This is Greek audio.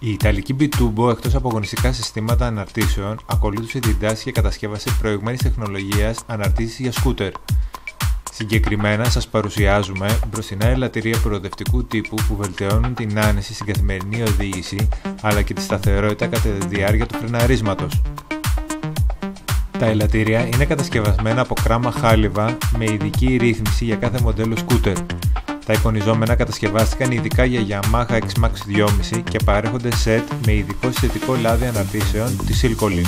Η Ιταλική Bitubo, εκτός από αγωνιστικά συστήματα αναρτήσεων, ακολούθησε την τάση και κατασκεύασε προηγμένης τεχνολογίας αναρτήσεις για σκούτερ. Συγκεκριμένα σας παρουσιάζουμε μπροστινά ελαττήρια προοδευτικού τύπου που βελτιώνουν την άνεση στην καθημερινή οδήγηση αλλά και τη σταθερότητα κατά τη διάρκεια του φρεναρίσματος. Τα ελαττήρια είναι κατασκευασμένα από κράμα χάλιβα με ειδική ρύθμιση για κάθε μοντέλο σκούτερ. Τα εικονιζόμενα κατασκευάστηκαν ειδικά για Yamaha X-Max 2.5 και παρέχονται σετ με ειδικό συστατικό λάδι αναρτήσεων της Silcolin.